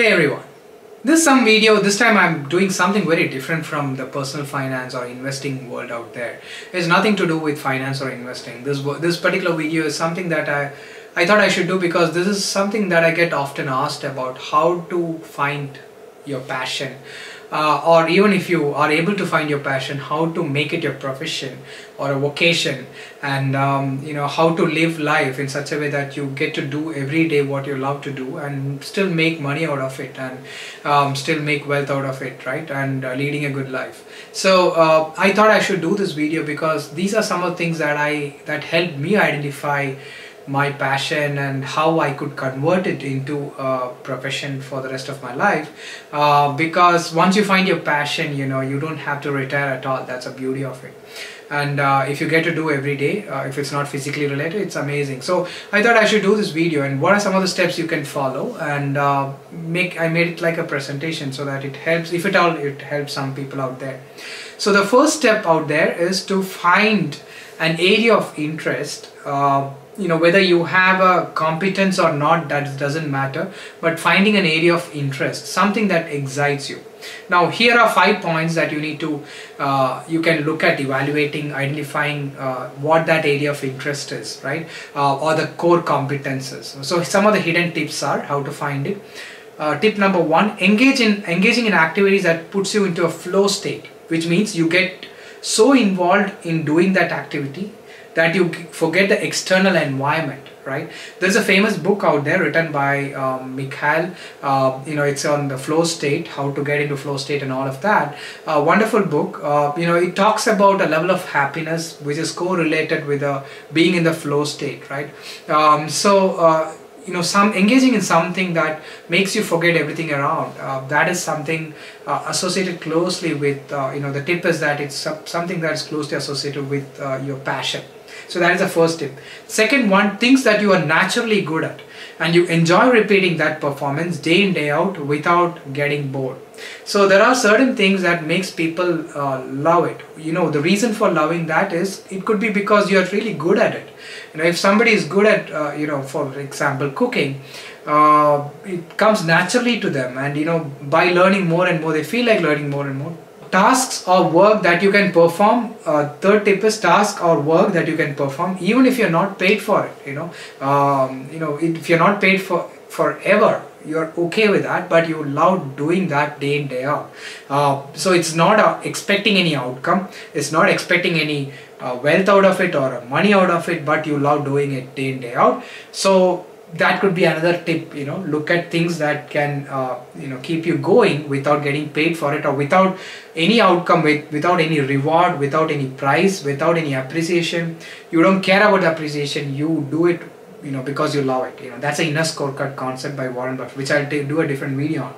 Hey everyone, this is some video, this time I'm doing something very different from the personal finance or investing world out there. It's nothing to do with finance or investing. This, this particular video is something that I, I thought I should do because this is something that I get often asked about how to find your passion uh, or even if you are able to find your passion how to make it your profession or a vocation. And um, you know how to live life in such a way that you get to do every day what you love to do and still make money out of it and um, still make wealth out of it right? And uh, leading a good life. So uh, I thought I should do this video because these are some of the things that I that helped me identify my passion and how I could convert it into a profession for the rest of my life. Uh, because once you find your passion you know you don't have to retire at all. That's the beauty of it. And uh, if you get to do every day uh, if it's not physically related it's amazing. So I thought I should do this video and what are some of the steps you can follow? And uh, make I made it like a presentation so that it helps if at all it helps some people out there. So the first step out there is to find an area of interest uh, you know whether you have a competence or not that doesn't matter. But finding an area of interest something that excites you. Now here are five points that you need to uh, you can look at evaluating identifying uh, what that area of interest is right? Uh, or the core competences. So some of the hidden tips are how to find it. Uh, tip number one engage in engaging in activities that puts you into a flow state which means you get so involved in doing that activity that you forget the external environment right? There's a famous book out there written by um, Mikhail uh, you know it's on the flow state how to get into flow state and all of that. Uh, wonderful book. Uh, you know it talks about a level of happiness which is correlated with uh, being in the flow state right? Um, so uh, you know some engaging in something that makes you forget everything around uh, that is something uh, associated closely with uh, you know the tip is that it's something that's closely associated with uh, your passion so that is the first tip. Second one, things that you are naturally good at and you enjoy repeating that performance day in day out without getting bored. So there are certain things that makes people uh, love it. You know, the reason for loving that is it could be because you're really good at it. You know, if somebody is good at, uh, you know, for example, cooking, uh, it comes naturally to them and, you know, by learning more and more, they feel like learning more and more tasks or work that you can perform uh, third tip is task or work that you can perform even if you're not paid for it you know. Um, you know if you're not paid for forever you're okay with that but you love doing that day in day out. Uh, so it's not uh, expecting any outcome. It's not expecting any uh, wealth out of it or money out of it but you love doing it day in day out. So that could be another tip you know look at things that can uh, you know keep you going without getting paid for it or without any outcome with without any reward without any price without any appreciation. You don't care about appreciation. You do it you know because you love it you know. That's a inner scorecard concept by warren buffett which i'll do a different video on.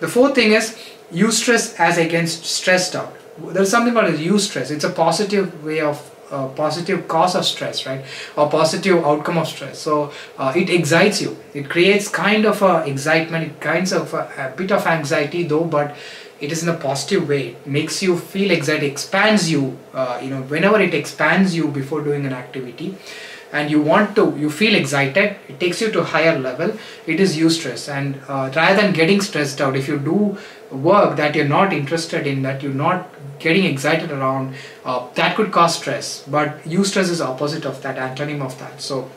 The fourth thing is eustress as against stressed out. There's something called as stress. It's a positive way of a positive cause of stress right? Or positive outcome of stress. So uh, it excites you. It creates kind of a excitement. It kinds of a, a, bit of anxiety though but it is in a positive way. It makes you feel excited. Expands you uh, you know whenever it expands you before doing an activity. And you want to you feel excited. It takes you to higher level. It is eustress. And uh, rather than getting stressed out if you do work that you're not interested in that you're not getting excited around uh, that could cause stress but eustress is opposite of that antonym of that. So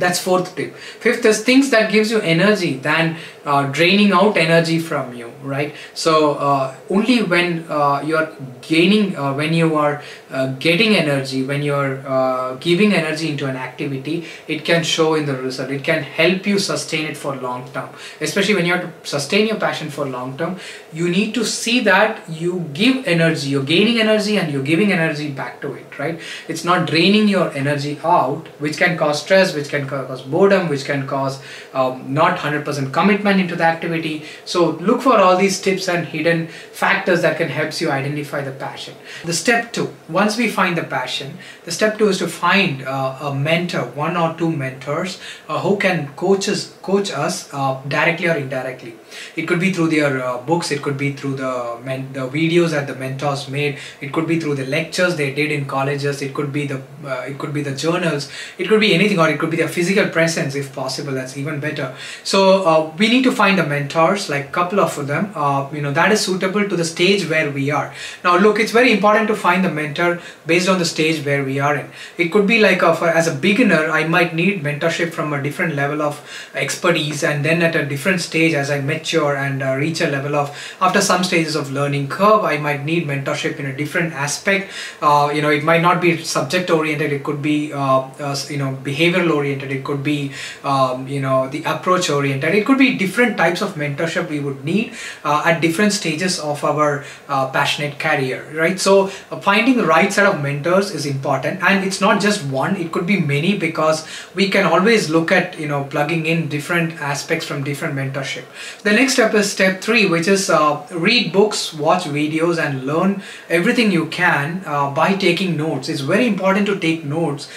that's fourth tip. Fifth is things that gives you energy than uh, draining out energy from you right? So uh, only when uh, you are gaining uh, when you are uh, getting energy when you are uh, giving energy into an activity it can show in the result. It can help you sustain it for long term. Especially when you have to sustain your passion for long term you need to see that you give energy you're gaining energy and you're giving energy back to it right? It's not draining your energy out which can cause stress which can cause boredom which can cause um, not 100% commitment into the activity. So look for all these tips and hidden factors that can help you identify the passion. The step two, once we find the passion, the step two is to find uh, a mentor, one or two mentors uh, who can coach us, coach us uh, directly or indirectly. It could be through their uh, books, it could be through the, the videos that the mentors made, it could be through the lectures they did in colleges, it could be the uh, it could be the journals, it could be anything or it could be their physical presence if possible that's even better. So uh, we need to find the mentors like couple of them uh, you know that is suitable to the stage where we are. Now look it's very important to find the mentor based on the stage where we are in. It could be like a, for, as a beginner I might need mentorship from a different level of expertise and then at a different stage as I mature and uh, reach a level of after some stages of learning curve I might need mentorship in a different aspect. Uh, you know it might not be subject oriented it could be uh, you know behavioral oriented it could be um, you know the approach oriented. It could be different types of mentorship we would need uh, at different stages of our uh, passionate career right? So uh, finding the right set of mentors is important and it's not just one. It could be many because we can always look at you know plugging in different aspects from different mentorship. The next step is step three which is uh, read books watch videos and learn everything you can uh, by taking notes. It's very important to take notes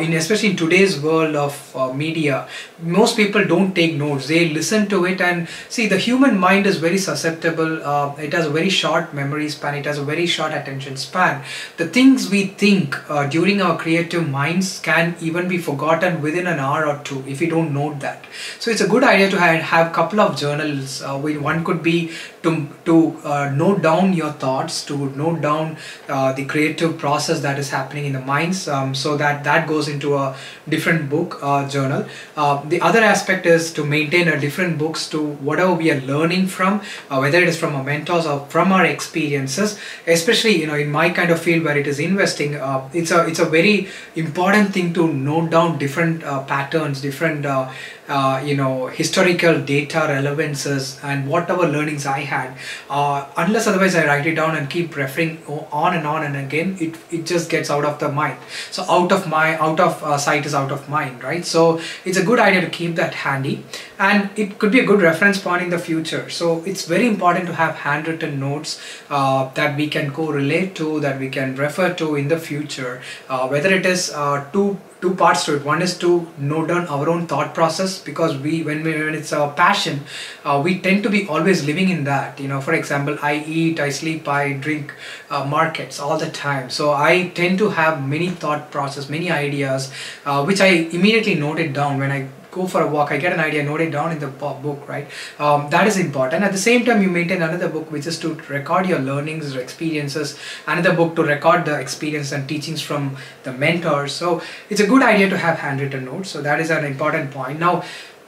in especially in today's world of uh, media most people don't take notes. They listen to it and see the human mind is very susceptible uh, it has a very short memory span it has a very short attention span. The things we think uh, during our creative minds can even be forgotten within an hour or two if we don't note that. So it's a good idea to have, have a couple of journals uh, one could be to, to uh, note down your thoughts to note down uh, the creative process that is happening in the minds um, so that that goes into a different book uh, journal. Uh, the other aspect is to maintain a different books to whatever we are learning from uh, whether it is from our mentors or from our experiences. Especially you know in my kind of field where it is investing uh, it's a it's a very important thing to note down different uh, patterns different uh, you know historical data relevances and whatever learnings I had uh, unless otherwise I write it down and keep referring on and on and again it, it just gets out of the mind. So out of my out of uh, sight is out of mind right? So it's a good idea to keep that handy. And it could be a good reference point in the future. So it's very important to have handwritten notes uh, that we can correlate to that we can refer to in the future uh, whether it is two two parts to it. One is to note down our own thought process because we when, we, when it's our passion uh, we tend to be always living in that you know. For example i eat i sleep i drink uh, markets all the time. So i tend to have many thought process many ideas uh, which i immediately note it down when i go for a walk, I get an idea, note it down in the book, right? Um, that is important. At the same time, you maintain another book which is to record your learnings or experiences, another book to record the experience and teachings from the mentors. So it's a good idea to have handwritten notes. So that is an important point. Now,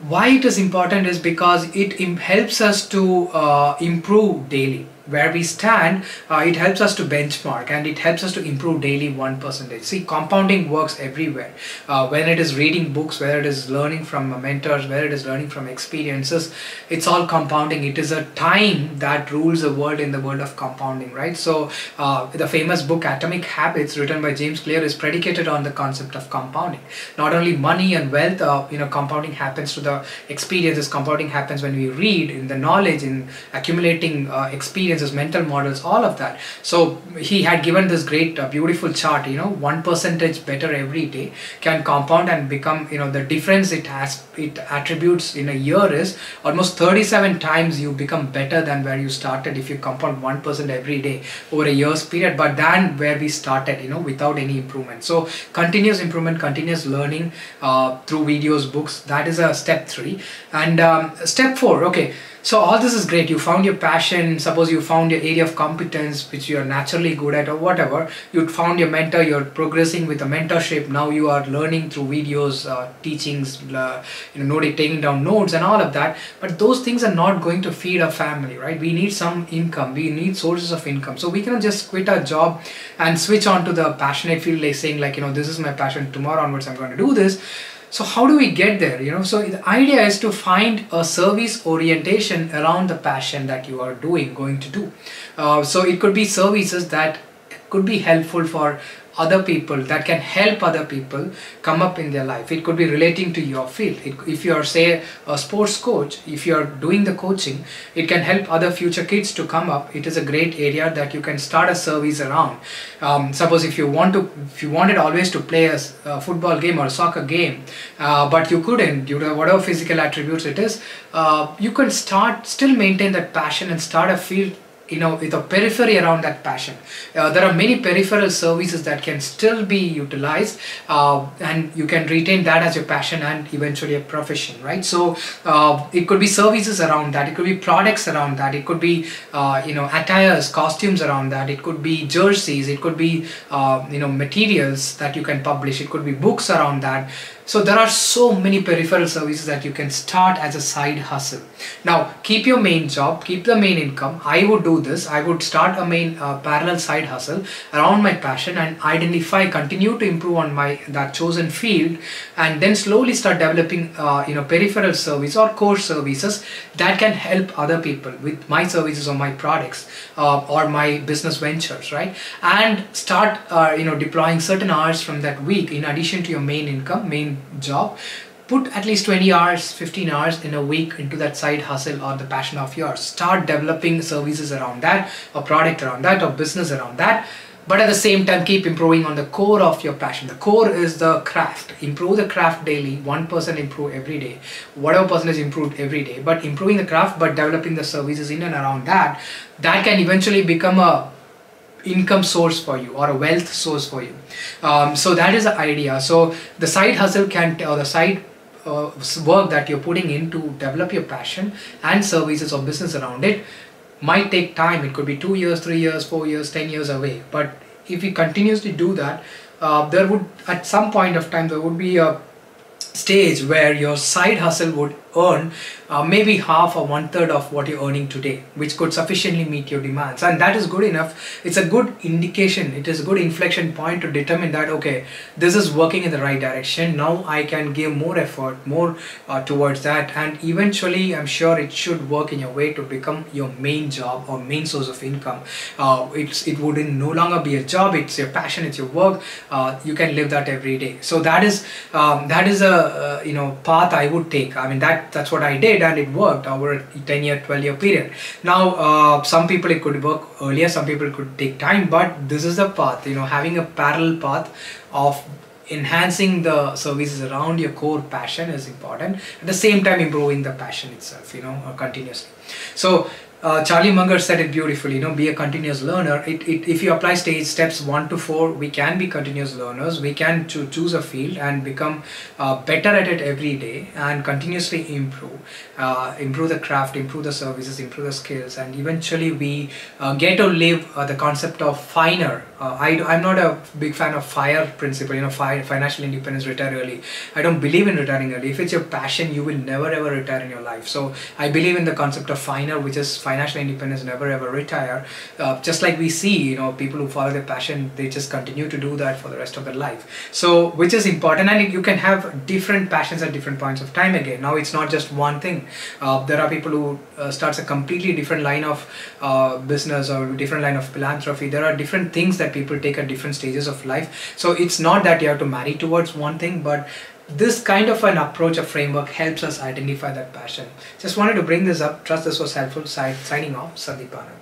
why it is important is because it helps us to uh, improve daily where we stand, uh, it helps us to benchmark and it helps us to improve daily one percentage. See, compounding works everywhere. Uh, when it is reading books, whether it is learning from mentors, whether it is learning from experiences, it's all compounding. It is a time that rules the world in the world of compounding, right? So, uh, the famous book Atomic Habits, written by James Clear, is predicated on the concept of compounding. Not only money and wealth, uh, you know, compounding happens to the experiences. Compounding happens when we read in the knowledge, in accumulating uh, experience experiences, mental models, all of that. So he had given this great, uh, beautiful chart. You know, one percentage better every day can compound and become. You know, the difference it has, it attributes in a year is almost 37 times you become better than where you started if you compound one percent every day over a year's period. But than where we started, you know, without any improvement. So continuous improvement, continuous learning uh, through videos, books. That is a step three. And um, step four. Okay so all this is great. You found your passion. Suppose you found your area of competence, which you are naturally good at or whatever. You found your mentor. You're progressing with a mentorship. Now you are learning through videos, uh, teachings, uh, you know, noting, taking down notes and all of that. But those things are not going to feed a family, right? We need some income. We need sources of income. So we cannot just quit our job and switch on to the passionate field, like saying like, you know, this is my passion. Tomorrow onwards, I'm going to do this so how do we get there? You know, so the idea is to find a service orientation around the passion that you are doing, going to do. Uh, so it could be services that could be helpful for other people that can help other people come up in their life. It could be relating to your field. It, if you are say a sports coach if you are doing the coaching it can help other future kids to come up. It is a great area that you can start a service around. Um, suppose if you want to if you wanted always to play a, a football game or a soccer game uh, but you couldn't due to whatever physical attributes it is uh, you can start still maintain that passion and start a field you know with a periphery around that passion. Uh, there are many peripheral services that can still be utilized uh, and you can retain that as your passion and eventually a profession right? So uh, it could be services around that it could be products around that it could be uh, you know attires costumes around that it could be jerseys it could be uh, you know materials that you can publish it could be books around that so there are so many peripheral services that you can start as a side hustle. Now keep your main job, keep the main income. I would do this. I would start a main uh, parallel side hustle around my passion and identify, continue to improve on my that chosen field, and then slowly start developing uh, you know peripheral service or core services that can help other people with my services or my products uh, or my business ventures, right? And start uh, you know deploying certain hours from that week in addition to your main income, main job. Put at least 20 hours 15 hours in a week into that side hustle or the passion of yours. Start developing services around that or product around that or business around that. But at the same time keep improving on the core of your passion. The core is the craft. Improve the craft daily. One person improve every day. Whatever person is improved every day. But improving the craft but developing the services in and around that that can eventually become a income source for you or a wealth source for you. Um, so that is the idea. So the side hustle can or the side uh, work that you're putting in to develop your passion and services or business around it might take time. It could be two years three years four years ten years away. But if you continuously do that uh, there would at some point of time there would be a stage where your side hustle would earn uh, maybe half or one third of what you're earning today, which could sufficiently meet your demands. And that is good enough. It's a good indication, it is a good inflection point to determine that, okay, this is working in the right direction. Now I can give more effort, more uh, towards that. And eventually, I'm sure it should work in your way to become your main job or main source of income. Uh, it's It wouldn't no longer be a job, it's your passion, it's your work. Uh, you can live that every day. So that is, um, that is a, uh, you know, path I would take. I mean, that that's what I did and it worked over a 10 year 12 year period. Now uh, some people it could work earlier some people could take time but this is the path you know having a parallel path of enhancing the services around your core passion is important. At the same time improving the passion itself you know uh, continuously. So uh, Charlie Munger said it beautifully, you know, be a continuous learner. It, it, if you apply stage steps one to four, we can be continuous learners. We can cho- choose a field and become uh, better at it every day and continuously improve, uh, improve the craft, improve the services, improve the skills, and eventually we uh, get to live uh, the concept of finer. Uh, I, I'm not a big fan of FIRE principle, you know, fire, financial independence, retire early. I don't believe in retiring early. If it's your passion, you will never ever retire in your life. So I believe in the concept of finer, which is financial independence never ever retire. Uh, just like we see you know people who follow their passion they just continue to do that for the rest of their life. So which is important and you can have different passions at different points of time again. Now it's not just one thing. Uh, there are people who uh, starts a completely different line of uh, business or different line of philanthropy. There are different things that people take at different stages of life. So it's not that you have to marry towards one thing but this kind of an approach or framework helps us identify that passion. Just wanted to bring this up. Trust this was helpful. Signing off, Sandeep Anand.